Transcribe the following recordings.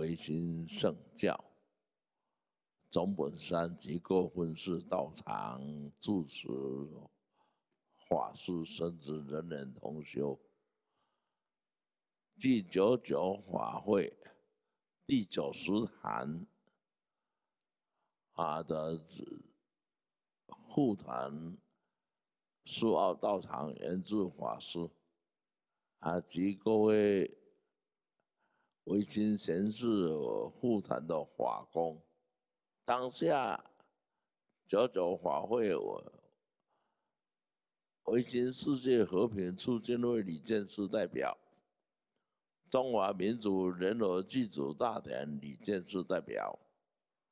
维新圣教、总本山及各分寺道场住持、法师、甚至人人同修，第九九法会第九十坛啊的护坛苏澳道场原住法师啊及各位。维新贤士护坛的法工，当下九九法会，我维新世界和平促进会李建师代表，中华民族人和祭祖大典李建师代表，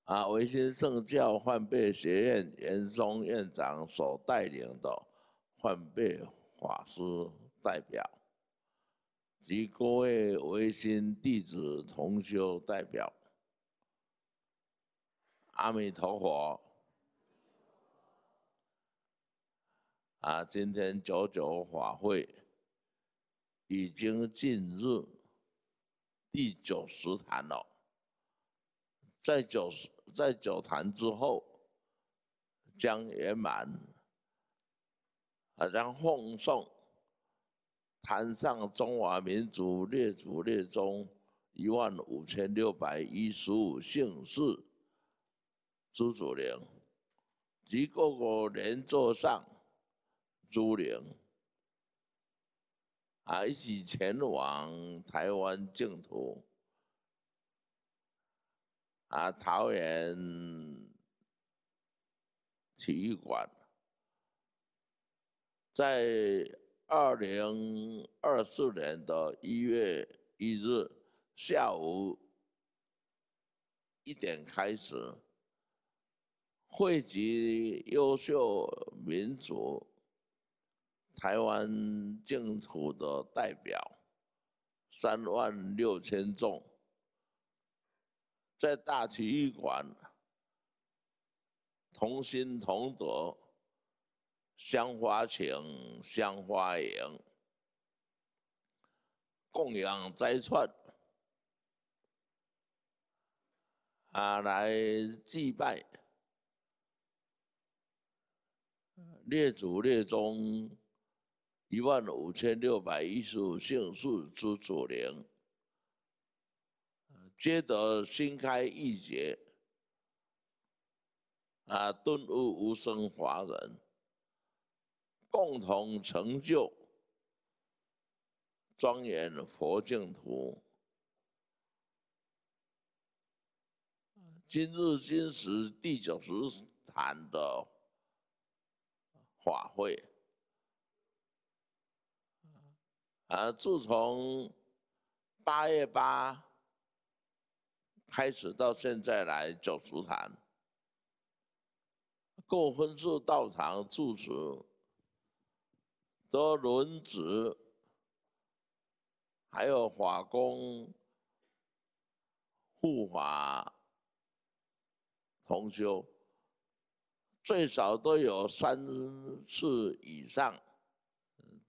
啊，维新圣教换贝学院严嵩院长所带领的换贝法师代表。及各位维新弟子同修代表，阿弥陀佛！啊，今天九九法会已经进入第九十坛了，在九十在九坛之后将圆满，啊，将奉送。坛上中华民族列祖列宗一万五千六百一十五姓氏朱祖陵，及各个连座上朱陵，啊，一起前往台湾净土，啊，桃园体育馆，在。二零二四年的一月一日下午一点开始，汇集优秀民族台湾净土的代表三万六千众，在大体育馆同心同德。香花情，香花影，供养斋串，啊，来祭拜。列祖列宗一万五千六百一十五姓氏之祖灵，皆得新开一劫，啊，顿悟无生华人。共同成就庄严佛净土。今日今时第九十坛的法会，啊，自从八月八开始到现在来九十坛，各分寺道场住持。则轮子，还有法工、护法、同修，最少都有三次以上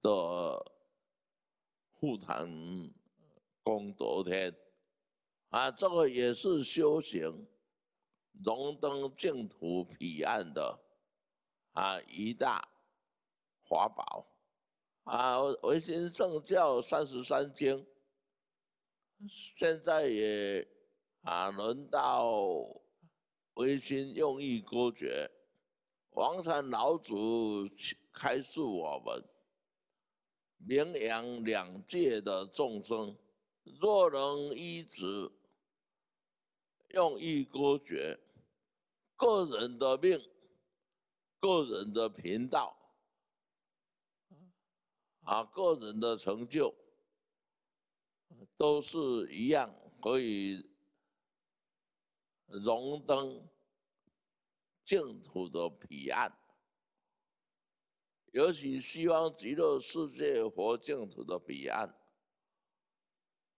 的护坛功德天，啊，这个也是修行荣登净土彼岸的啊一大法宝。啊，维新圣教三十三经，现在也啊轮到维新用意歌诀，王禅老祖开示我们，名扬两界的众生，若能依止用意歌诀，个人的命，个人的频道。啊，个人的成就都是一样，可以荣登净土的彼岸。尤其西方极乐世界佛净土的彼岸，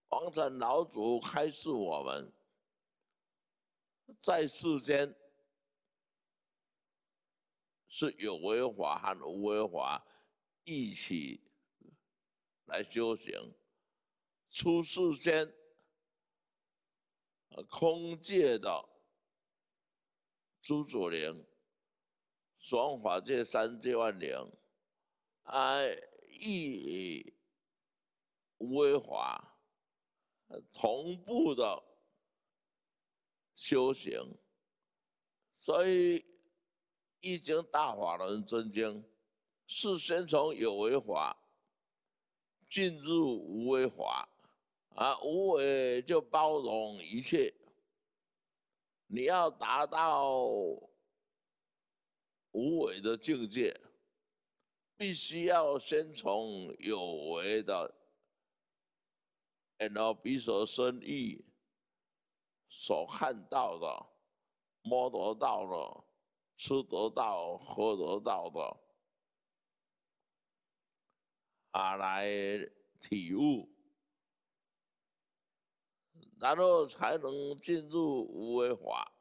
王禅老祖开示我们，在世间是有为法和无为法一起。来修行，出世间，空界的诸祖灵，双法界三界万灵，啊，一为法同步的修行，所以《易经》大法轮真经是先从有为法。进入无为法，啊，无为就包容一切。你要达到无为的境界，必须要先从有为的，然后比所生意所看到的、摸得到的、吃得到、喝得到的。啊，来体悟，然后才能进入无为法，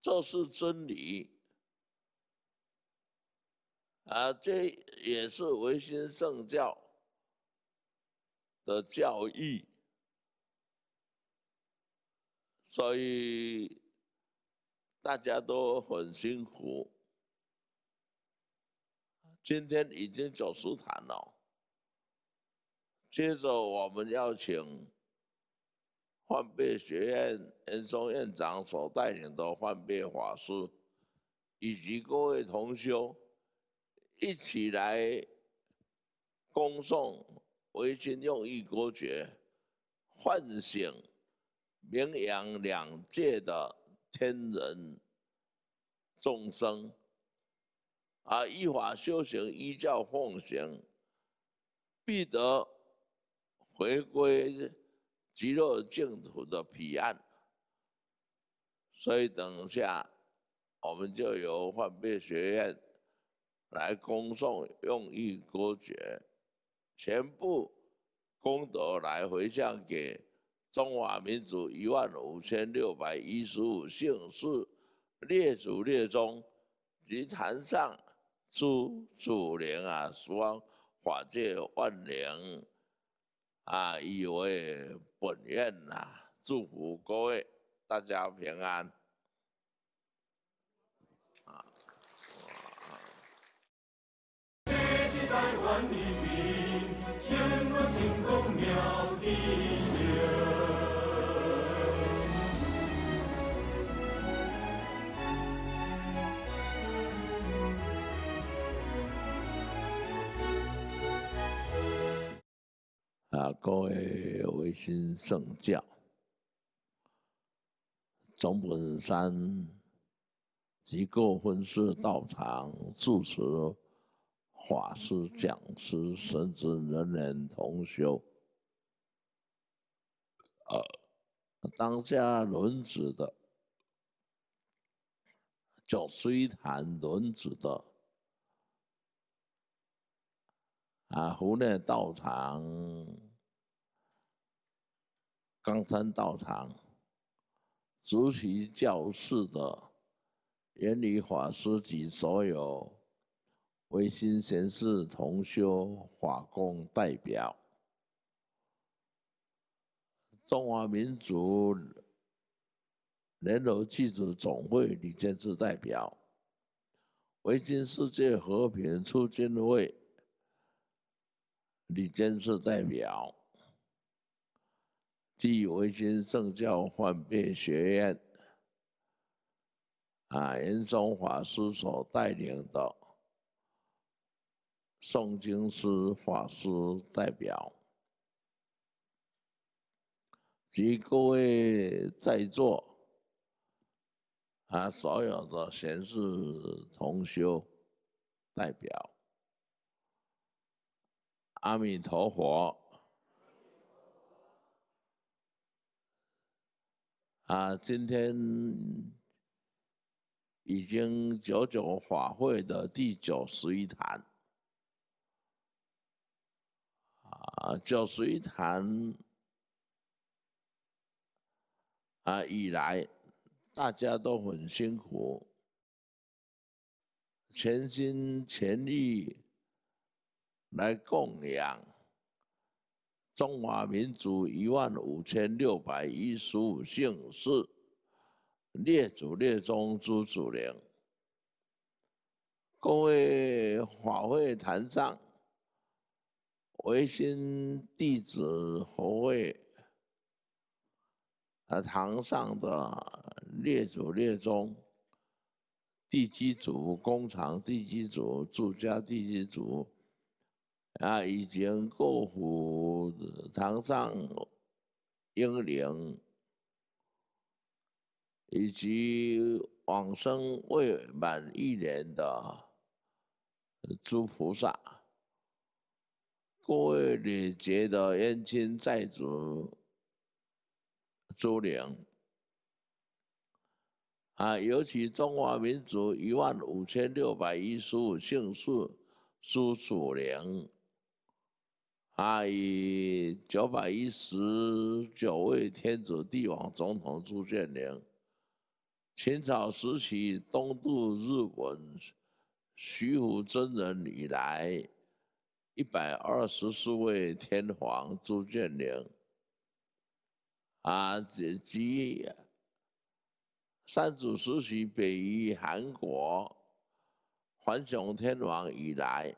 这是真理。啊，这也是唯心圣教的教义，所以大家都很辛苦。今天已经九十坛了，接着我们要请幻变学院严嵩院长所带领的幻变法师，以及各位同修，一起来恭送维新用意国诀，唤醒名扬两界的天人众生。啊！依法修行，依教奉行，必得回归极乐净土的彼岸。所以等下，我们就由幻变学院来恭送用意歌诀，全部功德来回向给中华民族一万五千六百一十五姓氏列祖列宗及坛上。诸祖灵啊，双法界万灵啊，以为本愿啊，祝福各位大家平安啊！啊，各位维新圣教，总本山及各分寺道场住持、法师、讲师、神职人员同修，呃，当下轮值的，叫追谈轮值的。啊，湖内道场、冈山道场、主席教室的原理法师及所有维新贤士同修法工代表，中华民族联合记者总会李建志代表，维新世界和平促进会。李监事代表，即维新圣教幻变学院啊，严嵩法师所带领的诵经师法师代表，及各位在座啊，所有的贤士同修代表。阿弥陀佛。啊，今天已经九九法会的第九十一坛。啊，九十一坛啊以来，大家都很辛苦，全心全力来供养。中华民族一万五千六百一十五姓氏列祖列宗诸祖灵，各位法会坛上唯心弟子和会啊堂上的列祖列宗、地基主、工厂地基主、住家地基主。啊，已经过府堂上英灵，以及往生未满一年的诸菩萨，各位礼节的冤亲债主诸灵，啊，尤其中华民族一万五千六百一十五姓氏诸祖灵。啊，以九百一十九位天子帝王总统朱建宁，秦朝时期东渡日本徐福真人以来，一百二十四位天皇朱建宁，啊，这及三祖时期北于韩国桓雄天王以来。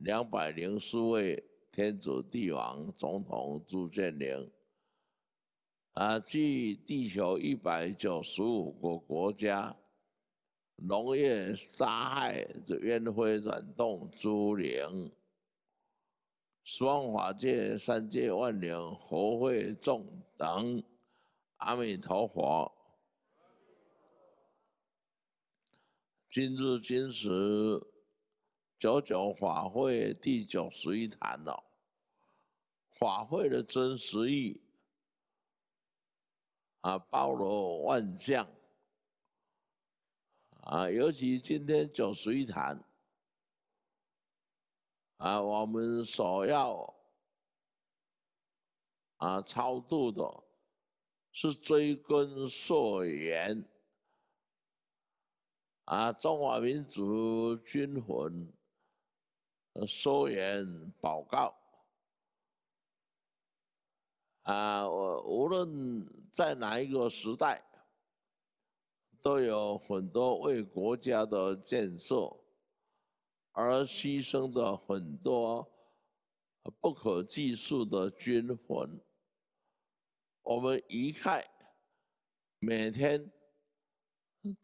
两百零四位天子帝王总统朱建宁，啊，继地球一百九十五个国家农业杀害这烟灰转动朱灵，双法界三界万灵和会众等，阿弥陀佛，今日今时。九九法会第九十一坛了，法会的真实意啊，包罗万象。啊，尤其今天九十一坛。啊，我们所要啊超度的是追根溯源。啊，中华民族军魂。说言报告啊，我无论在哪一个时代，都有很多为国家的建设而牺牲的很多不可计数的军魂。我们一看，每天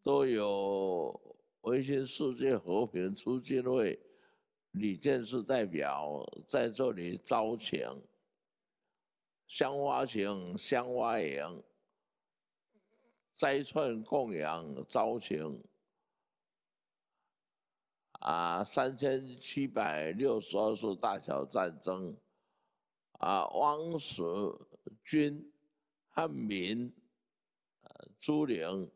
都有维新世界和平促进会。李建士代表在这里招请香花情、香花营摘串供养招请啊，三千七百六十二次大小战争啊，汪史军汉民朱陵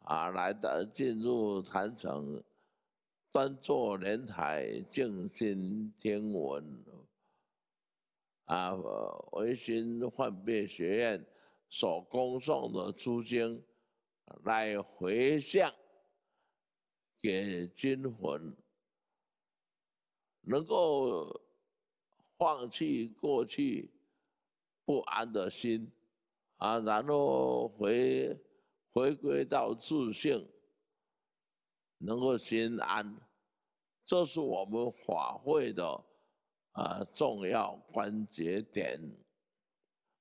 啊，来的进入坛城。端坐莲台，静心听闻。啊，维新幻变学院所供送的诸经，来回向给军魂，能够放弃过去不安的心，啊，然后回回归到自性。能够心安，这是我们法会的啊重要关节点。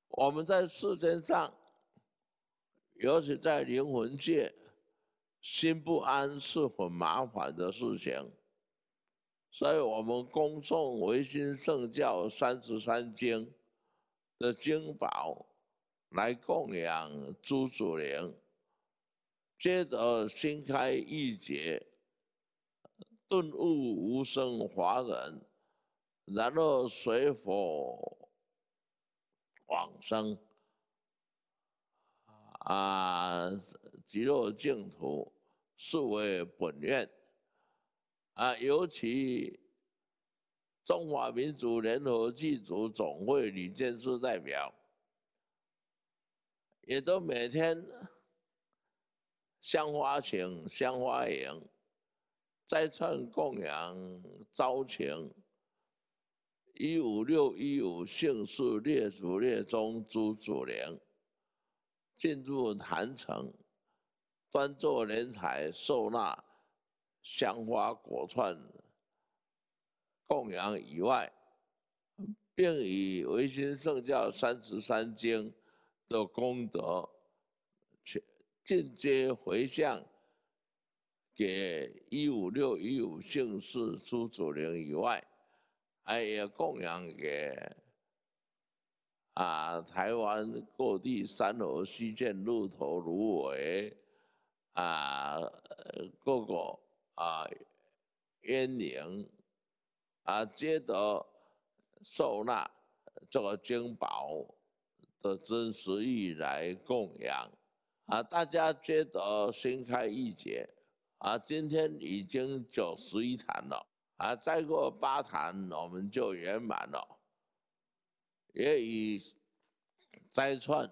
我们在世间上，尤其在灵魂界，心不安是很麻烦的事情。所以我们恭送唯心圣教三十三经的经宝来供养诸祖灵。接着心开意解，顿悟无生华人，然后随佛往生啊，极乐净土视为本愿。啊，尤其中华民族联合祭祖总会李建事代表，也都每天香花请香花影。斋串供养招请，一五六一五姓氏列祖列宗诸祖灵，进入坛城，端坐莲台受纳香花果串供养以外，并以维新圣教三十三经的功德，进阶回向。给一五六一五姓氏朱祖灵以外，还有供养给啊台湾各地山河西涧鹿头芦苇啊各个啊冤灵啊皆得受纳这个经宝的真实意来供养啊，大家觉得心开意解。啊，今天已经九十一坛了，啊，再过八坛我们就圆满了，也以斋串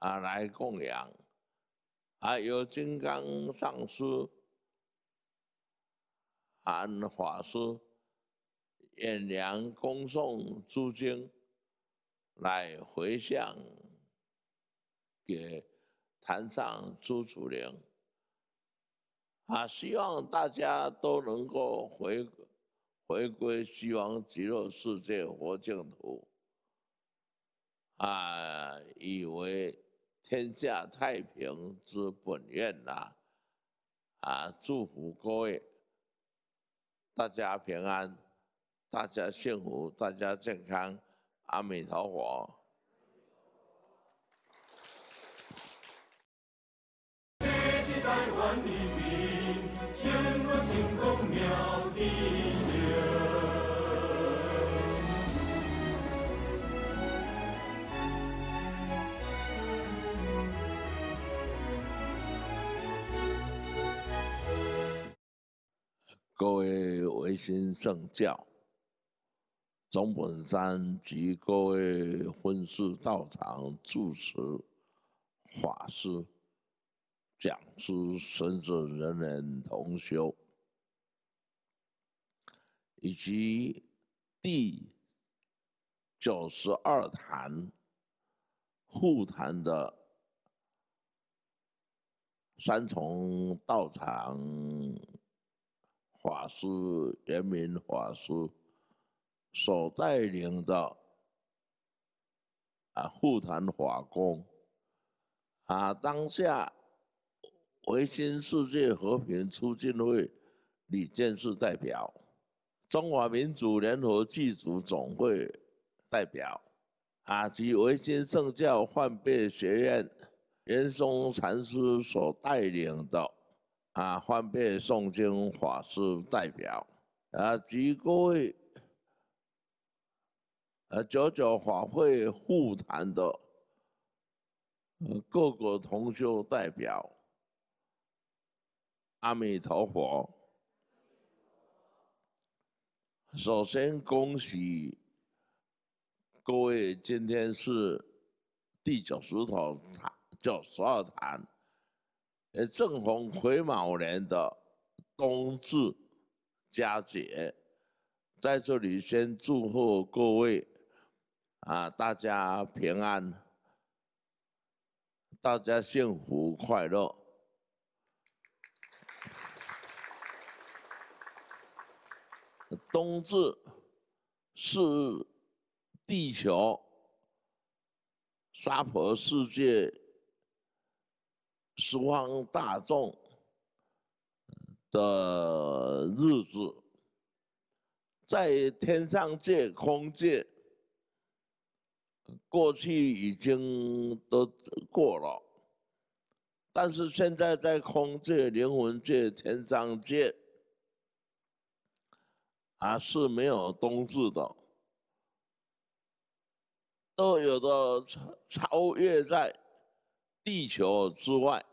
啊来供养，啊，有金刚上师、含法师演良恭送诸经来回向给。坛上朱祖灵啊，希望大家都能够回回归西方极乐世界佛净土啊，以为天下太平之本愿呐啊！祝福各位，大家平安，大家幸福，大家健康，阿弥陀佛。在万的名，愿我行空妙的行。各位唯新圣教，钟本山及各位婚师道场，住持法师。讲师甚至人人同修，以及第九十二坛护坛的三重道场法师、圆明法师所带领的啊护坛法工啊，当下。维新世界和平促进会李建士代表，中华民族联合祭祖总会代表，啊及维新圣教幻变学院严嵩禅师所带领的。啊幻变诵经法师代表，啊及各位。呃九九法会护坛的各个同修代表。阿弥陀佛！首先恭喜各位，今天是第九十头坛，九十二坛，呃，正逢癸卯年的冬至佳节，在这里先祝贺各位啊，大家平安，大家幸福快乐。冬至是地球、娑婆世界、十方大众的日子，在天上界、空界，过去已经都过了，但是现在在空界、灵魂界、天上界。啊是没有冬至的，都有的超超越在地球之外。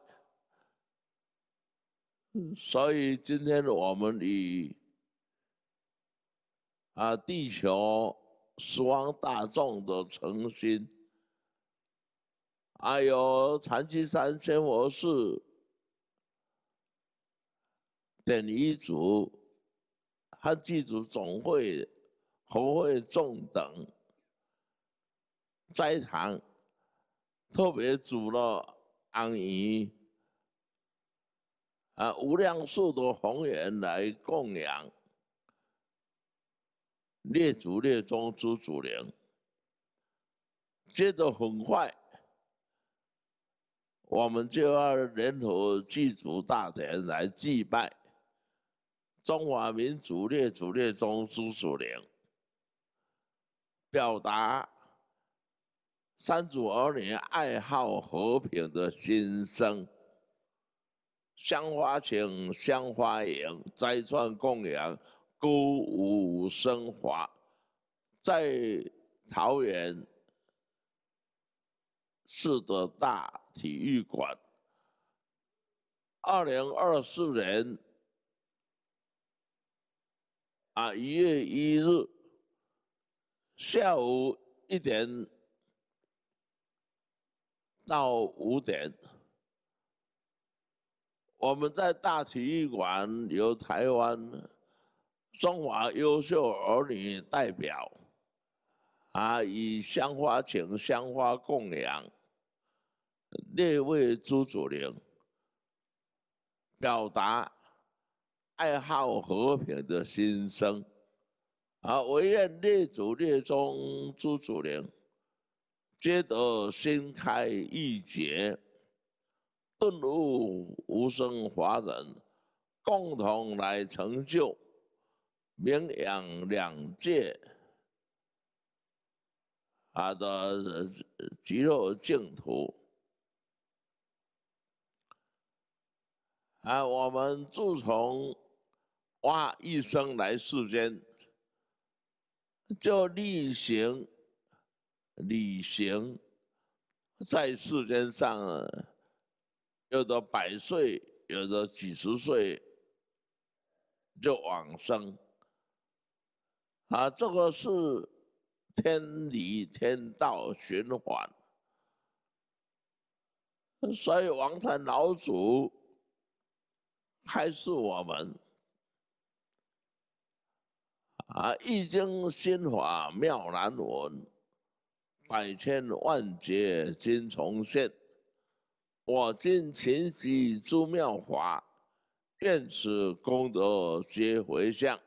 所以今天我们以啊地球十方大众的诚心，还有禅机三千佛寺等一组他祭祖总会、侯会众等在堂，特别组了安仪。啊，无量数的宏愿来供养列祖列宗诸祖灵。接着很快，我们就要联合祭祖大典来祭拜中华民族列祖列宗朱祖灵，表达三祖儿女爱好和平的心声。香花情，香花影，斋串供养，歌舞升华，在桃园市的大体育馆，二零二四年啊一月一日下午一点到五点。我们在大体育馆由台湾中华优秀儿女代表啊，以香花请香花供养列位朱祖灵，表达爱好和平的心声啊，唯愿列祖列宗朱祖灵皆得心开意解。顿悟无生华人，共同来成就名扬两界啊的极乐净土啊！我们自从哇一生来世间，就例行履行在世间上。有的百岁，有的几十岁就往生，啊，这个是天理天道循环，所以王禅老祖还是我们，啊，易经心法妙难闻，百千万劫今重现。我今勤习诸妙法，愿此功德皆回向，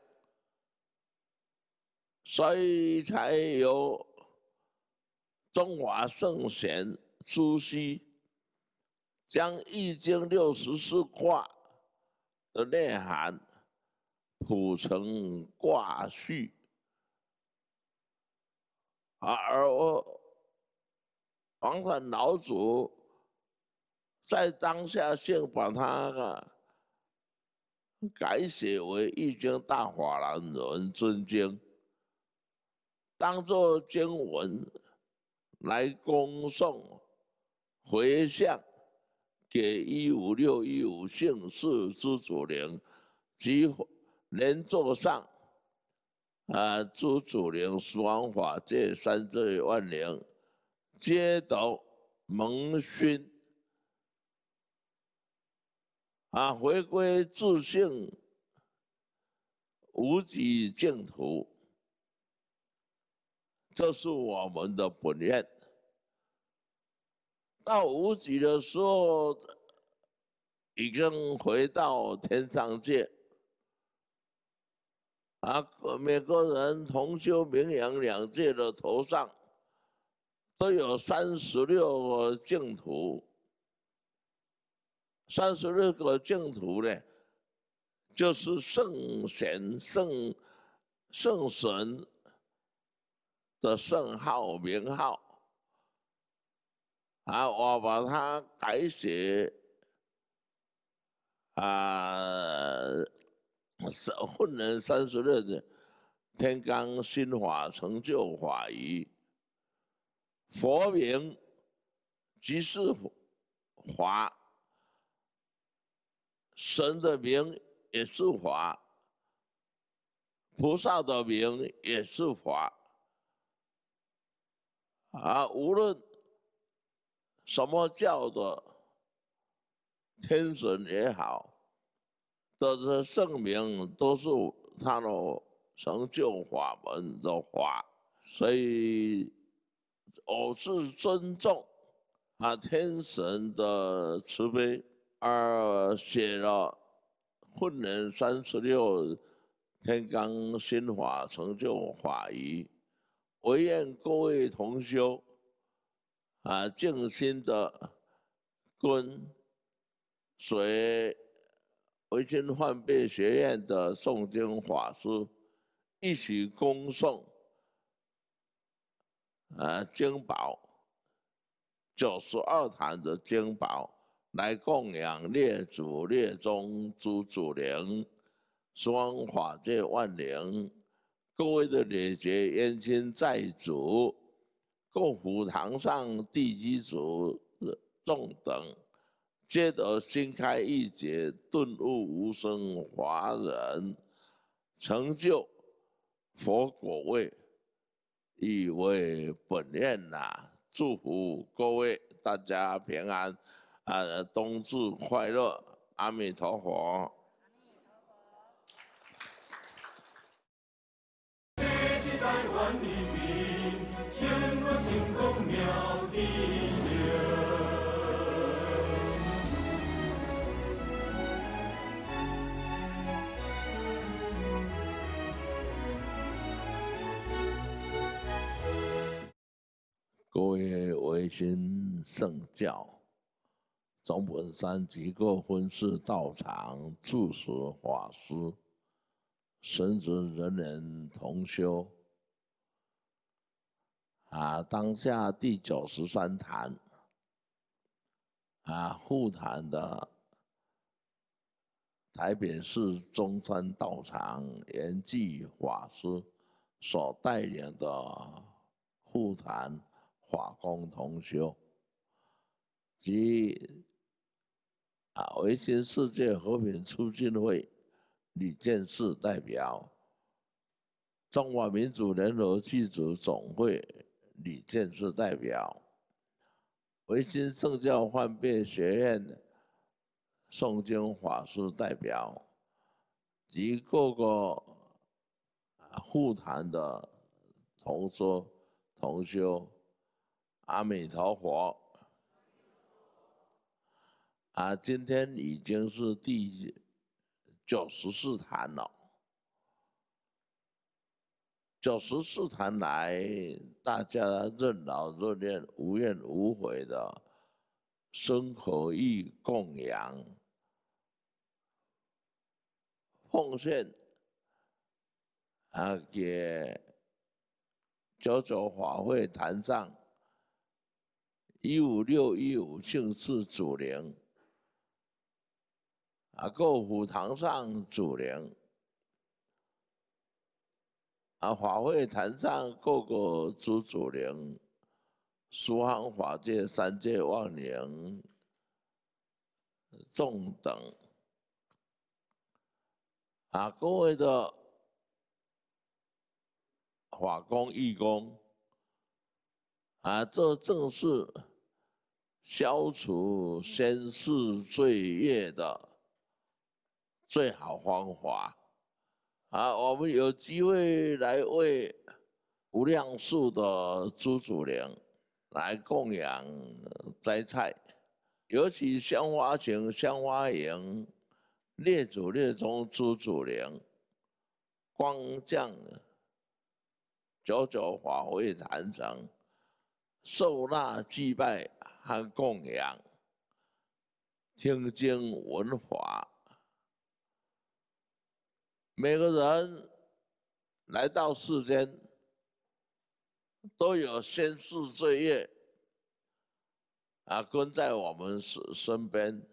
所以才有中华圣贤朱熹将《易经》六十四卦的内涵谱成卦序，而王传老祖。在当下性把它改写为《易经》大法兰人尊经，当作经文来恭送回向给一五六一五姓氏之祖灵及连座上啊诸祖灵十方法界三界万灵，皆得蒙熏。啊，回归自性无极净土，这是我们的本愿。到无极的时候，已经回到天上界。啊，每个人同修名扬两界的头上，都有三十六个净土。三十六个净土呢，就是圣贤、圣圣神的圣号名号啊，我把它改写啊，三混人三十六的天罡心法成就法仪，佛名即是法，神的名也是法，菩萨的名也是法，啊，无论什么教的天神也好。这是圣名都是他的成就法门的法，所以我是尊重啊天神的慈悲，而写了《混年三十六天罡心法成就法仪》，唯愿各位同修啊静心的跟随。维新幻变学院的诵经法师一起恭诵啊经宝九十二坛的经宝，来供养列祖列宗诸祖灵，双法界万灵，各位的列觉冤亲债主，各府堂上地基主众等。皆得心开一解，顿悟无生华人，成就佛果位，以为本愿呐！祝福各位大家平安，啊，冬至快乐！阿弥陀佛。各位维新圣教总本山及各分寺道场住持法师、神职人人同修，啊，当下第九十三坛，啊，护坛的台北市中山道场圆寂法师所带领的护坛。法工同修及啊，维新世界和平促进会李建士代表，中华民族联合剧组总会李建士代表，维新圣教幻变学院诵经法师代表及各个啊护坛的同桌同修。阿弥陀佛！啊，今天已经是第九十四坛了。九十四坛来，大家任劳任怨、无怨无悔的生口意供养、奉献啊，给九九法会坛上。一五六一五姓氏祖灵，啊，各府堂上祖灵，啊，法会坛上各个诸祖灵，苏杭法界三界万灵众等，啊，各位的法工义工，啊，这正是。消除先世罪业的最好方法啊！我们有机会来为无量数的诸祖灵来供养斋菜，尤其香花井、香花营列祖列宗诸祖灵光降九九法会坛城，受纳祭拜。和供养、听经闻法，每个人来到世间都有先世罪业啊，跟在我们身身边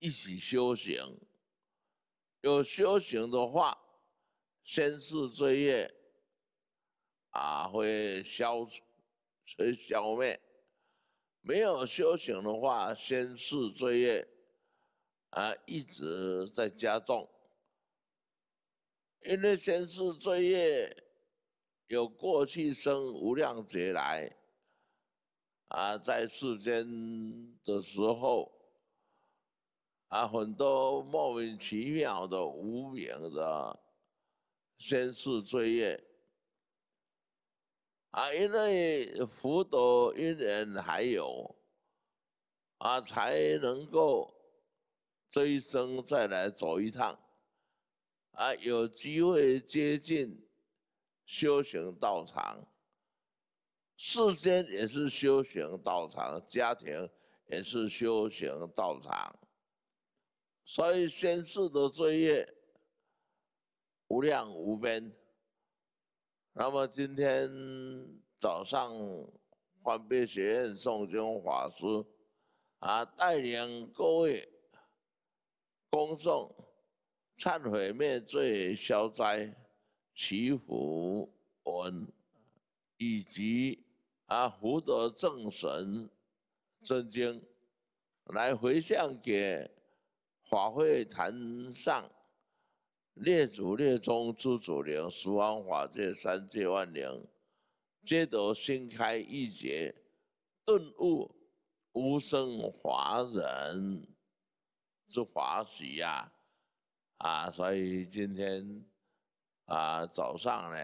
一起修行。有修行的话，先世罪业啊会消除、所以消灭。没有修行的话，先世罪业啊一直在加重，因为先世罪业有过去生无量劫来啊，在世间的时候。啊，很多莫名其妙的无名的先世罪业，啊，因为福德因缘还有，啊，才能够这一生再来走一趟，啊，有机会接近修行道场，世间也是修行道场，家庭也是修行道场。所以先世的罪业无量无边。那么今天早上，欢别学院诵经法师啊，带领各位公众忏悔灭罪消灾祈福文，以及啊福德正神真经，来回向给。法会坛上，列祖列宗诸祖灵，十方法界三界万灵，皆得心开意解，顿悟无生华人之华喜呀！啊，所以今天啊早上呢，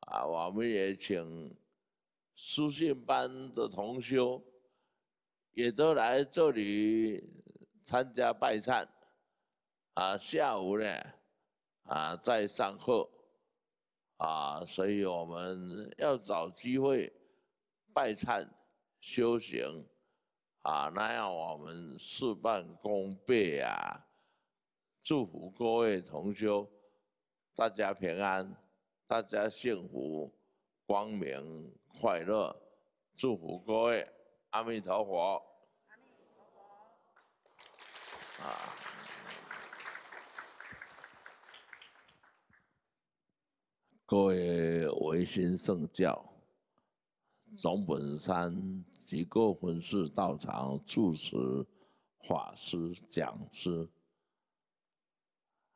啊我们也请书信班的同修，也都来这里。参加拜忏，啊，下午呢，啊，在上课，啊，所以我们要找机会拜忏修行，啊，那样我们事半功倍啊！祝福各位同修，大家平安，大家幸福、光明、快乐，祝福各位，阿弥陀佛。啊！各位维新圣教总本山及各分寺道场住持、法师、讲师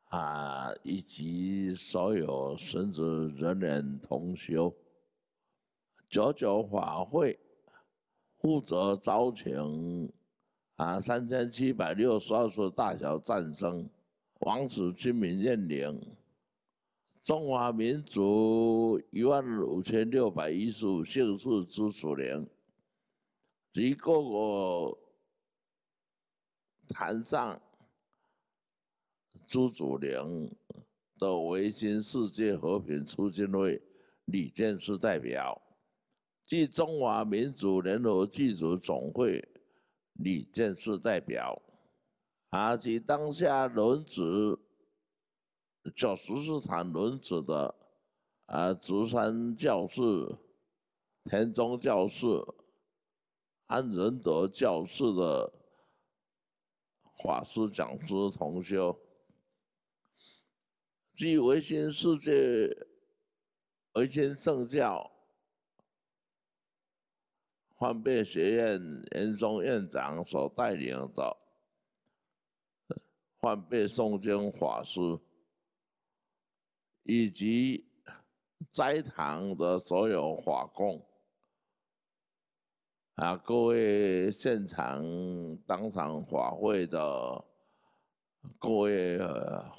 啊，以及所有神职人员同修，九九法会负责招请。啊，三千七百六十二所大小战争，王子军民认领，中华民族一万五千六百一十五姓氏之祖灵，及各个坛上朱祖灵的维新世界和平促进会李建师代表，即中华民族联合祭祖总会。李建士代表，啊及当下轮值教十四坛轮值的啊竹山教士、田中教士、安仁德教士的法师讲师同修，即维新世界维新圣教。换贝学院严嵩院长所带领的换贝诵经法师，以及斋堂的所有法供，啊，各位现场当场法会的各位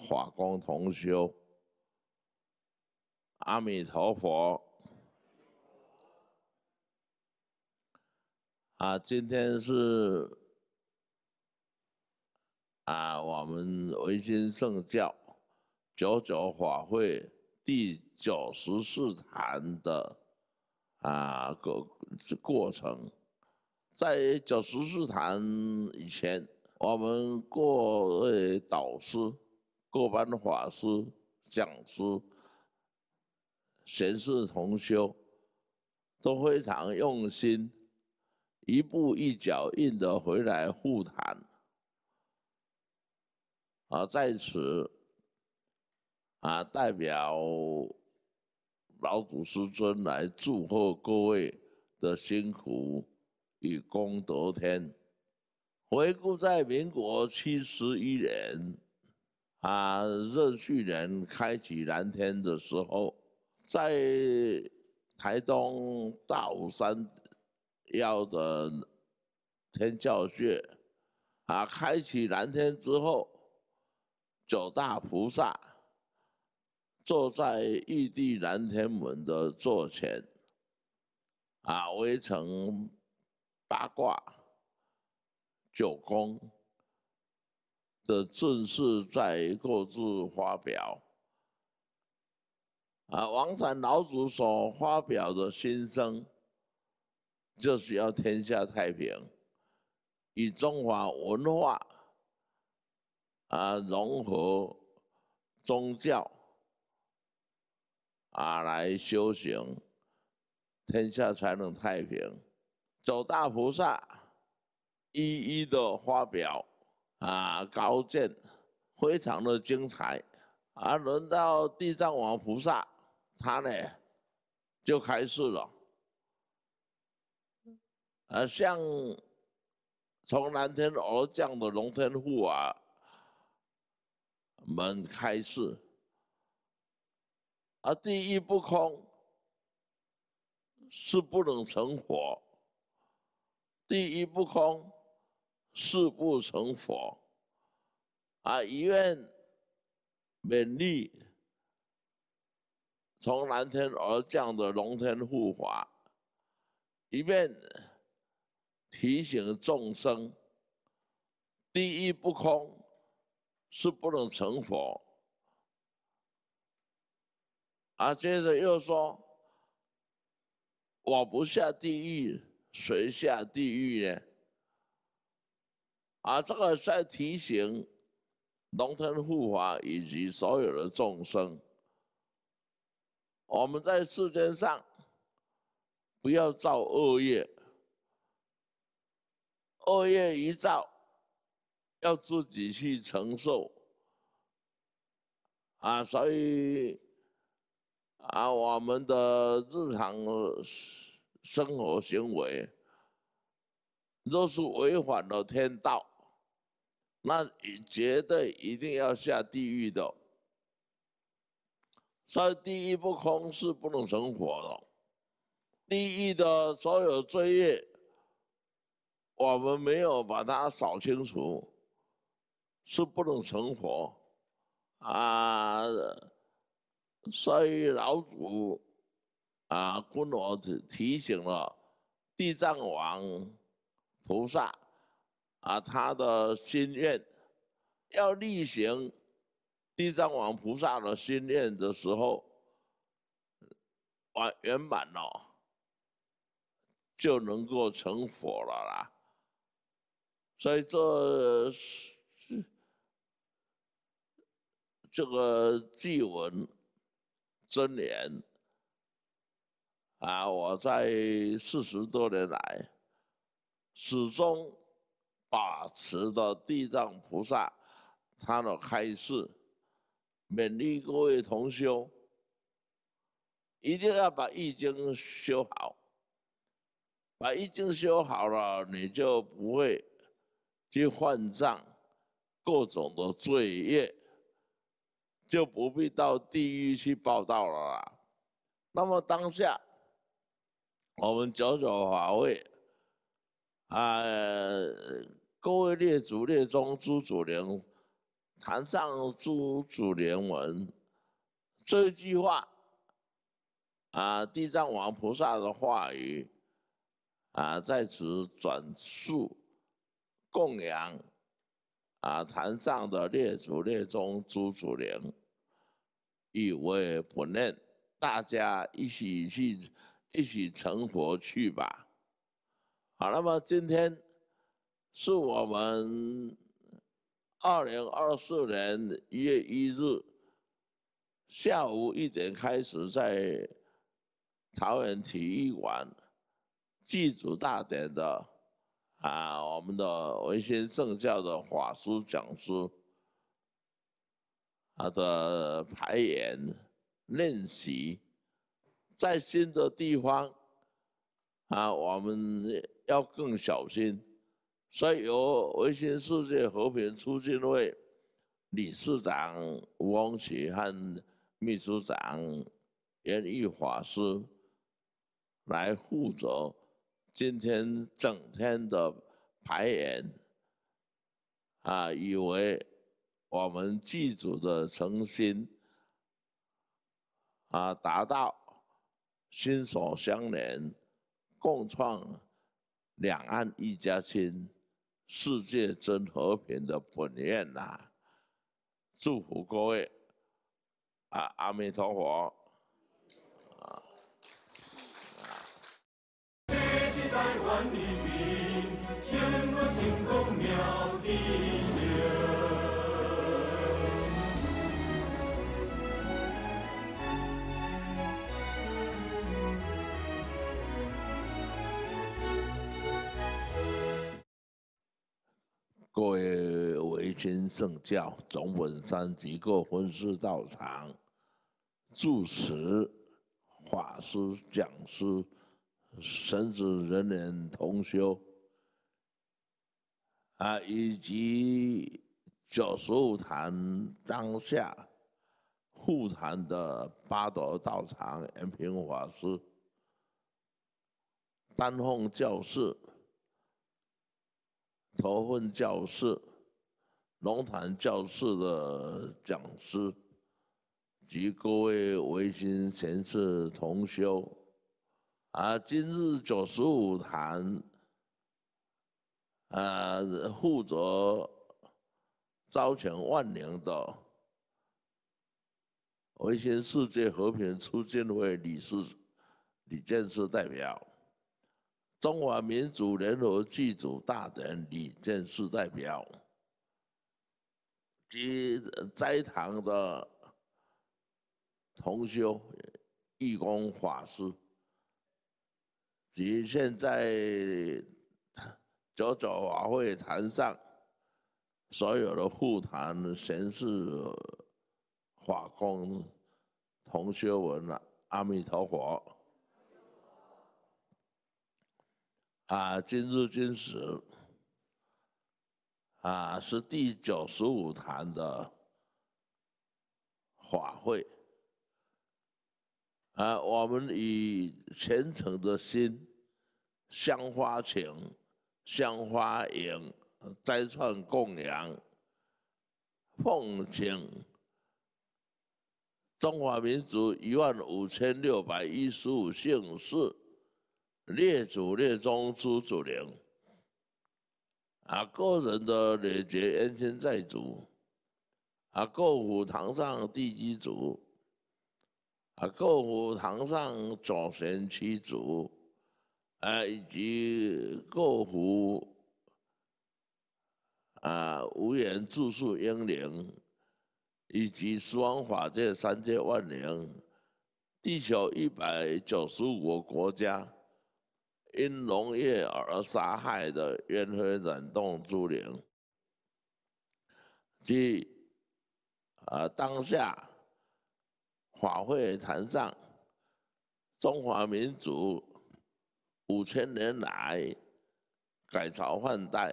法工同修，阿弥陀佛。啊，今天是啊，我们维新圣教九九法会第九十四坛的啊个过程。在九十四坛以前，我们各位导师、各班法师、讲师、贤士同修都非常用心。一步一脚印的回来护谈，啊，在此啊，代表老祖师尊来祝贺各位的辛苦与功德天。回顾在民国七十一年，啊，热去年开启蓝天的时候，在台东大武山要的天教穴，啊，开启蓝天之后，九大菩萨。坐在玉帝南天门的座前，啊，围成八卦九宫的正式在各自发表，啊，王禅老祖所发表的心声，就是要天下太平，以中华文化啊融合宗教。啊，来修行，天下才能太平。九大菩萨一一的发表啊，高见非常的精彩。而轮到地藏王菩萨，他呢就开始了，啊，像从南天而降的龙天护啊们开始。而第一不空是不能成佛，第一不空是不成佛。啊，一愿勉励从蓝天而降的龙天护法，一面提醒众生：第一不空是不能成佛。啊，接着又说：“我不下地狱，谁下地狱呢？”啊，这个在提醒龙天护法以及所有的众生，我们在世间上不要造恶业，恶业一造，要自己去承受。啊，所以。啊，我们的日常生活行为，若是违反了天道，那绝对一定要下地狱的。所以，第一不空是不能成佛的。地狱的所有罪业，我们没有把它扫清楚，是不能成佛啊。所以老祖啊，跟我提提醒了地藏王菩萨啊，他的心愿要力行地藏王菩萨的心愿的时候，完圆满了，就能够成佛了啦。所以这是这个祭文。真言啊！我在四十多年来，始终把持的地藏菩萨他的开示，勉励各位同修，一定要把易经修好。把易经修好了，你就不会去犯上各种的罪业。就不必到地狱去报道了啦。那么当下，我们九九法会啊，各位列祖列宗诸祖灵，坛上诸祖灵文，这句话啊，地藏王菩萨的话语啊，在此转述供养啊，坛上的列祖列宗诸祖灵。以为不能，大家一起去，一起成佛去吧。好，那么今天是我们二零二四年一月一日下午一点开始，在桃园体育馆祭祖大典的啊，我们的维新圣教的法师讲师。他的排演练习，在新的地方啊，我们要更小心。所以由维新世界和平促进会理事长吴光启和秘书长严义法师来负责今天整天的排演，啊，以为我们祭祖的诚心啊，达到心手相连、共创两岸一家亲。世界真和平的本愿呐！祝福各位啊，阿弥陀佛啊！各位维新圣教总本山及各分寺道场住持、法师、讲师、神职人员同修啊，以及九十五坛当下护坛的八德道场延平法师、丹凤教士。头份教室、龙潭教室的讲师及各位维新贤士同修，啊，今日九十五坛，啊，负责招请万宁的维新世界和平促进会理事、李建设代表。中华民族联合剧组大典李建士代表及在堂的同修、义工法师及现在九九法会坛上所有的护坛贤士、法工同修们，阿弥陀佛。啊，今日今时，啊，是第九十五坛的法会。啊，我们以虔诚的心，香花情、香花影，斋串供养，奉请中华民族一万五千六百一十五姓氏。列祖列宗诸祖灵，啊，个人的列爵冤亲债主，啊，各府堂上地基主，啊，各府堂上左贤七祖，啊，以及各府啊无缘住宿英灵，以及十方法界三界万灵，地球一百九十五个国家。因农业而杀害的冤灰染动诸灵，即啊当下法会坛上，中华民族五千年来改朝换代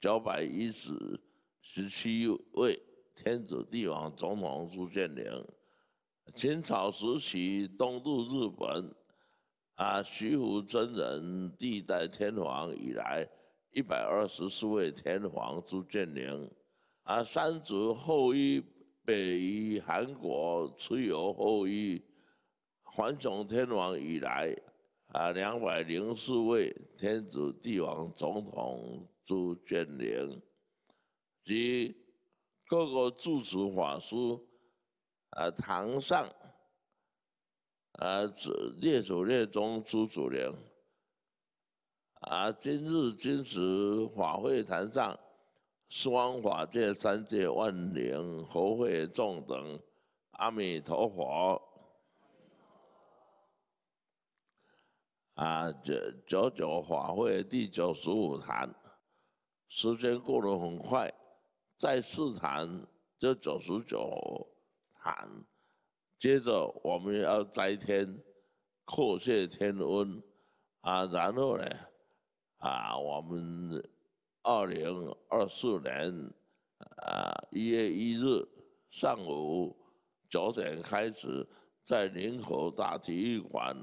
九百一十十七位天子帝王总统朱建灵，清朝时期东渡日本。啊，虚湖真人历代天皇以来，一百二十四位天皇朱建宁，啊，三族后裔北于韩国蚩尤后裔桓雄天皇以来，啊，两百零四位天子帝王总统朱建宁，及各个住持法师，啊，堂上。啊，列祖列宗诸祖灵，啊，今日今时法会坛上，双法界三界万灵和会众等，阿弥陀佛。啊，九九九法会第九十五坛，时间过得很快，在四坛就九十九坛。接着我们要摘天，叩谢天恩，啊，然后呢，啊，我们二零二四年啊一月一日上午九点开始，在林口大体育馆，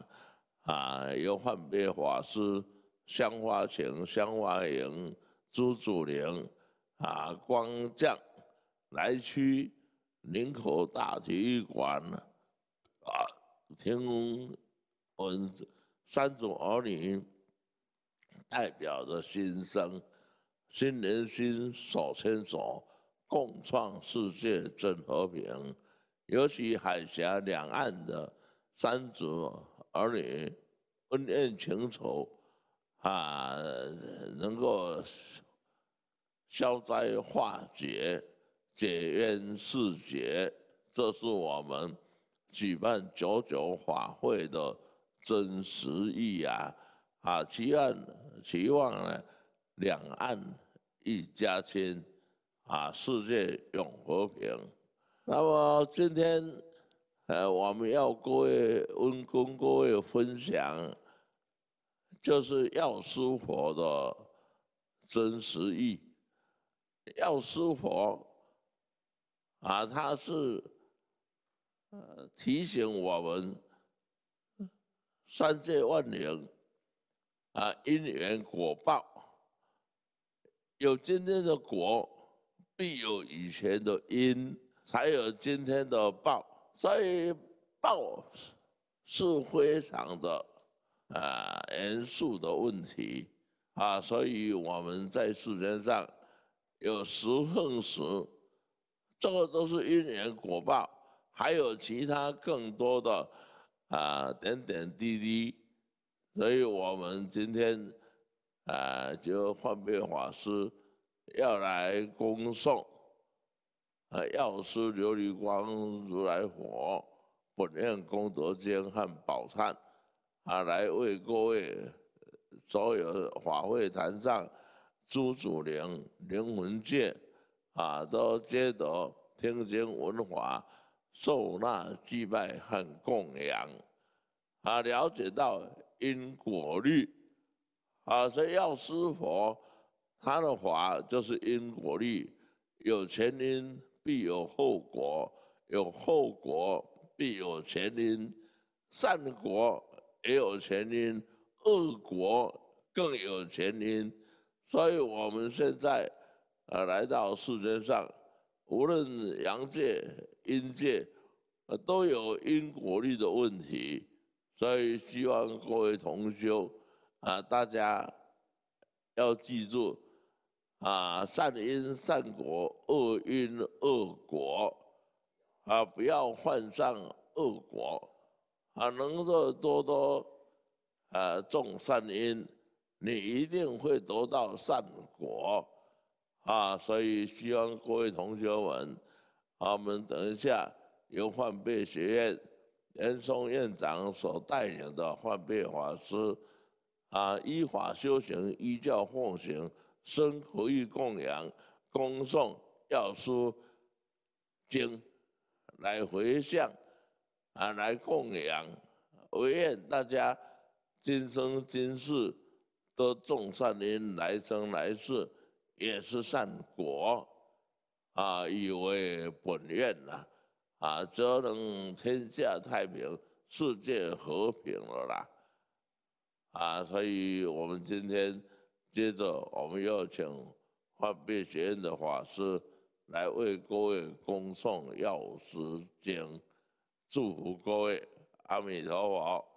啊，由幻别法师、香花情、香花影、朱祖灵、啊光将来去林口大体育馆。啊，听我们三种儿女代表的心声，心连心，手牵手，共创世界真和平。尤其海峡两岸的三组儿女恩怨情仇啊，能够消灾化解，解冤释结，这是我们。举办九九法会的真实意啊，啊，期望期望呢，两岸一家亲，啊，世界永和平。那么今天，呃，我们要各位温跟各位分享，就是药师佛的真实意。药师佛啊，他是。呃，提醒我们，三界万灵啊，因缘果报，有今天的果，必有以前的因，才有今天的报。所以报是非常的啊严肃的问题啊，所以我们在世间上有时恨时，这个都是因缘果报。还有其他更多的啊点点滴滴，所以我们今天啊就幻别法师要来恭送啊药师琉璃光如来佛本愿功德经和宝忏啊，来为各位所有法会坛上诸祖灵灵魂界啊都接得听经闻法。受纳祭拜和供养，啊，了解到因果律，啊，所以药师佛他的法就是因果律，有前因必有后果，有后果必有前因，善果也有前因，恶果更有前因，所以我们现在啊来到世界上。无论阳界、阴界，呃，都有因果律的问题，所以希望各位同修啊，大家要记住啊，善因善果，恶因恶果，啊，不要患上恶果，啊，能够多多啊种善因，你一定会得到善果。啊，所以希望各位同学们，好，我们等一下由幻变学院严嵩院长所带领的幻变法师，啊，依法修行，依教奉行，生可以供养，恭送药书经来回向，啊，来供养，唯愿大家今生今世都种善因，来生来世。也是善果，啊，以为本愿呐，啊，则能天下太平，世界和平了啦，啊，所以我们今天接着，我们要请幻变学院的法师来为各位恭送药师经，祝福各位，阿弥陀佛。